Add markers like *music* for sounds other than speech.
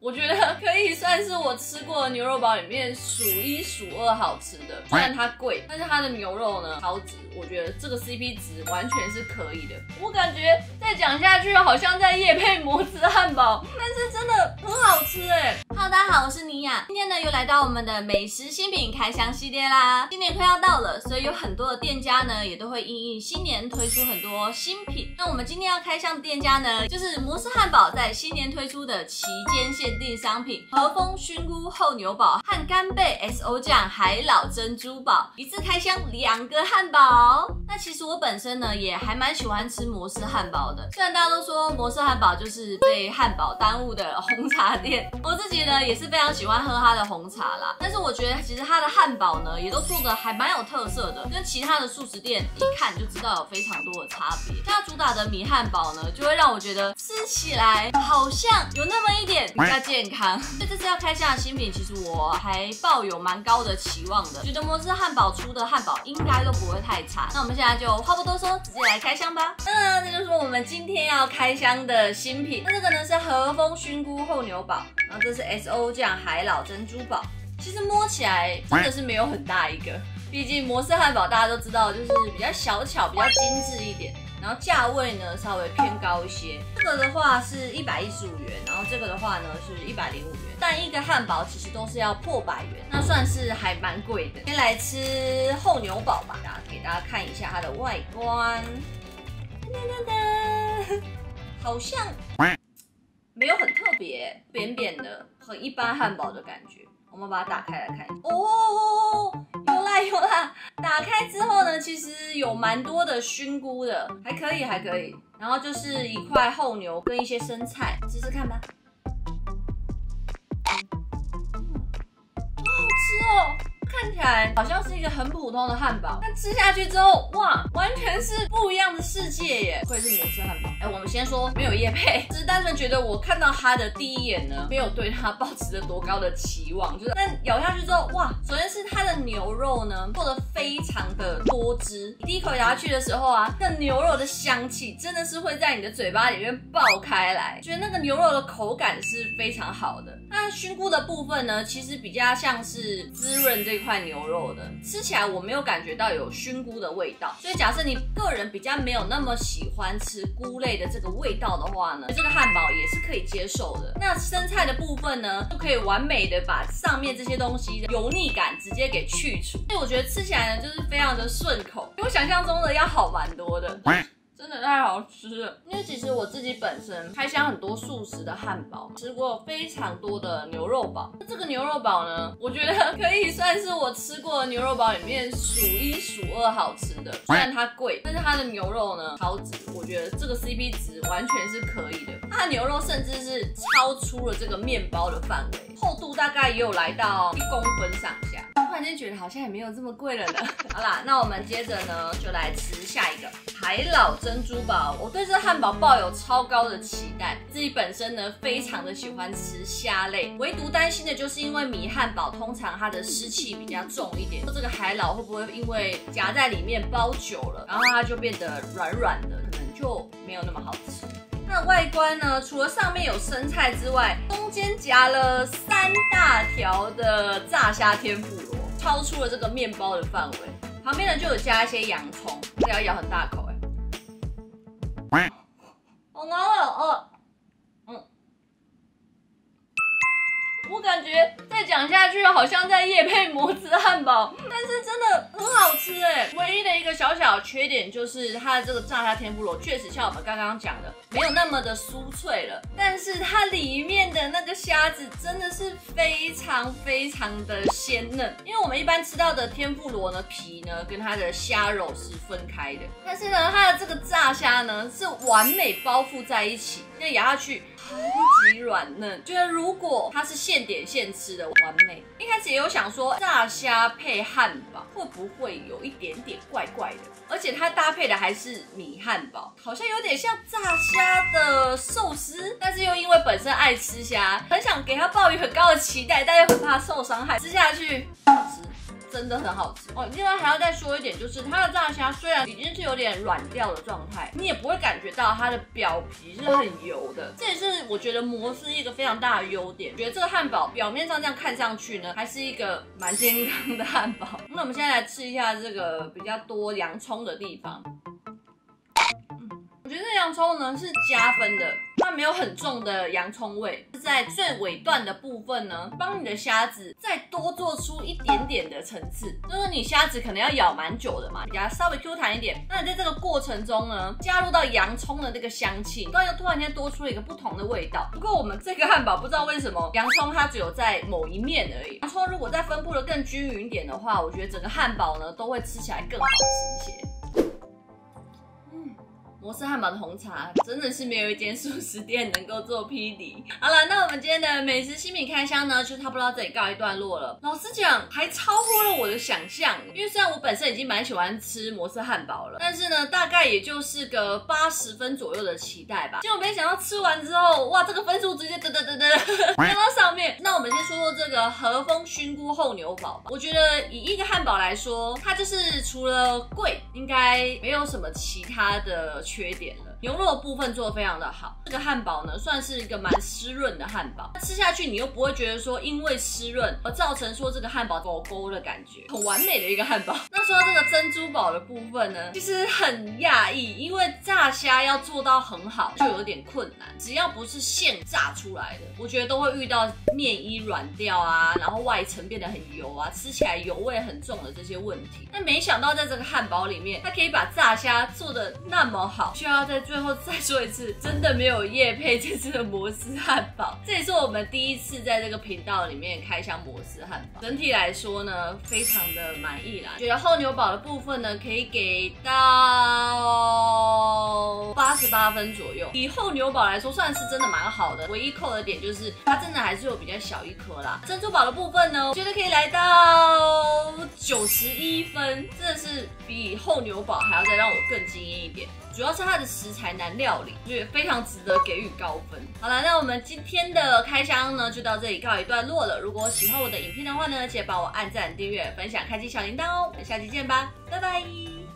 我觉得可以算是我吃过的牛肉堡里面数一数二好吃的。虽然它贵，但是它的牛肉呢超值。我觉得这个 CP 值完全是可以的。我感觉再讲下去好像在夜配摩斯汉堡，但是真的。哈大家好，我是妮雅，今天呢又来到我们的美食新品开箱系列啦。新年快要到了，所以有很多的店家呢也都会因应新年推出很多新品。那我们今天要开箱的店家呢，就是摩斯汉堡在新年推出的期间限定商品和风熏菇厚牛堡和干贝 S O 酱海老珍珠堡，一次开箱两个汉堡。那其实我本身呢也还蛮喜欢吃摩斯汉堡的，虽然大家都说摩斯汉堡就是被汉堡耽误的红茶店，我自己呢也是非常喜欢喝它的红茶啦。但是我觉得其实它的汉堡呢也都做的还蛮有特色的，跟其他的素食店一看就知道有非常多的差别。它主打的米汉堡呢，就会让我觉得吃起来好像有那么一点比较健康。*laughs* 所以这次要开箱的新品，其实我还抱有蛮高的期望的，觉得摩斯汉堡出的汉堡应该都不会太差。那我们现在就话不多说，直接来开箱吧。那这就是我们今天要开箱的新品。那这个呢是和风熏菇厚牛堡，然后这是 O 酱海老珍珠堡。其实摸起来真的是没有很大一个，毕竟摩斯汉堡大家都知道，就是比较小巧、比较精致一点。然后价位呢稍微偏高一些，这个的话是一百一十五元，然后这个的话呢是一百零五元。但一个汉堡其实都是要破百元，那算是还蛮贵的。先来吃厚牛堡吧，大家给大家看一下它的外观。噔噔噔，好像 *laughs* 没有很特别，扁扁的，一般汉堡的感觉。我们把它打开来看。哦，有啦有啦！打开之后呢，其实有蛮多的熏菇的，还可以还可以。然后就是一块厚牛跟一些生菜，试试看吧。看起来好像是一个很普通的汉堡，但吃下去之后，哇，完全是不一样的世界耶！会是摩斯汉堡。哎，我们先说没有叶配，只是单纯觉得我看到它的第一眼呢，没有对它抱持着多高的期望，就是但咬下去之后，哇，首先是它的牛肉呢做的非常的多汁，第一口咬下去的时候啊，那牛肉的香气真的是会在你的嘴巴里面爆开来，觉得那个牛肉的口感是非常好的。那熏菇的部分呢，其实比较像是滋润这块。块牛肉的吃起来我没有感觉到有熏菇的味道，所以假设你个人比较没有那么喜欢吃菇类的这个味道的话呢，这个汉堡也是可以接受的。那生菜的部分呢，就可以完美的把上面这些东西的油腻感直接给去除，所以我觉得吃起来呢就是非常的顺口，比我想象中的要好蛮多的。太好吃了，因为其实我自己本身开箱很多素食的汉堡，吃过非常多的牛肉堡。这个牛肉堡呢，我觉得可以算是我吃过的牛肉堡里面数一数二好吃的。虽然它贵，但是它的牛肉呢超值，我觉得这个 CP 值完全是可以的。它的牛肉甚至是超出了这个面包的范围，厚度大概也有来到一公分上下。突然间觉得好像也没有这么贵了呢。*laughs* 好啦，那我们接着呢就来吃下一个海老珍珠堡。我对这汉堡抱有超高的期待，自己本身呢非常的喜欢吃虾类，唯独担心的就是因为米汉堡通常它的湿气比较重一点，这个海老会不会因为夹在里面包久了，然后它就变得软软的，可能就没有那么好吃。它的外观呢？除了上面有生菜之外，中间夹了三大条的炸虾天妇罗，超出了这个面包的范围。旁边呢就有加一些洋葱，这要咬很大口哎。好难哦，嗯，我感觉再讲下去好像在夜配摩斯汉堡，但是真的很好。个小小缺点就是它的这个炸虾天妇罗确实像我们刚刚讲的。没有那么的酥脆了，但是它里面的那个虾子真的是非常非常的鲜嫩。因为我们一般吃到的天妇罗呢，皮呢跟它的虾肉是分开的，但是呢，它的这个炸虾呢是完美包覆在一起，那咬下去超级软嫩。觉得如果它是现点现吃的，完美。一开始也有想说炸虾配汉堡会不会有一点点怪怪的，而且它搭配的还是米汉堡，好像有点像炸虾。的寿司，但是又因为本身爱吃虾，很想给它抱有很高的期待，但又很怕受伤害，吃下去，真的很好吃哦。另外还要再说一点，就是它的炸虾虽然已经是有点软掉的状态，你也不会感觉到它的表皮是很油的。这也是我觉得摩斯一个非常大的优点。觉得这个汉堡表面上这样看上去呢，还是一个蛮健康的汉堡。*laughs* 那我们现在来吃一下这个比较多洋葱的地方。我觉得这洋葱呢是加分的，它没有很重的洋葱味，在最尾段的部分呢，帮你的虾子再多做出一点点的层次。就是你虾子可能要咬蛮久的嘛，给它稍微 Q 弹一点。那你在这个过程中呢，加入到洋葱的这个香气，突然又突然间多出了一个不同的味道。不过我们这个汉堡不知道为什么洋葱它只有在某一面而已，洋葱如果再分布的更均匀一点的话，我觉得整个汉堡呢都会吃起来更好吃一些。摩斯汉堡的红茶真的是没有一间素食店能够做 P D。好了，那我们今天的美食新品开箱呢，就差不多到这里告一段落了。老实讲，还超乎了我的想象。因为虽然我本身已经蛮喜欢吃摩斯汉堡了，但是呢，大概也就是个八十分左右的期待吧。结果没想到吃完之后，哇，这个分数直接噔噔噔噔飙到上面。那我们先说说这个和风熏菇厚牛堡吧。我觉得以一个汉堡来说，它就是除了贵，应该没有什么其他的。缺点了。牛肉的部分做的非常的好，这个汉堡呢算是一个蛮湿润的汉堡，吃下去你又不会觉得说因为湿润而造成说这个汉堡狗狗的感觉，很完美的一个汉堡。那说到这个珍珠堡的部分呢，其实很讶异，因为炸虾要做到很好就有点困难，只要不是现炸出来的，我觉得都会遇到面衣软掉啊，然后外层变得很油啊，吃起来油味很重的这些问题。但没想到在这个汉堡里面，它可以把炸虾做的那么好，需要在。最后再说一次，真的没有叶配这次的摩斯汉堡，这也是我们第一次在这个频道里面开箱摩斯汉堡。整体来说呢，非常的满意啦。觉得厚牛堡的部分呢，可以给到八十八分左右。以厚牛堡来说，算是真的蛮好的。唯一扣的点就是它真的还是有比较小一颗啦。珍珠堡的部分呢，我觉得可以来到九十一分，真的是比厚牛堡还要再让我更惊艳一点。主要是它的食材难料理，所以非常值得给予高分。好了，那我们今天的开箱呢，就到这里告一段落了。如果喜欢我的影片的话呢，记得帮我按赞、订阅、分享、开启小铃铛哦。我们下期见吧，拜拜。